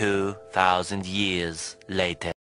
2,000 years later.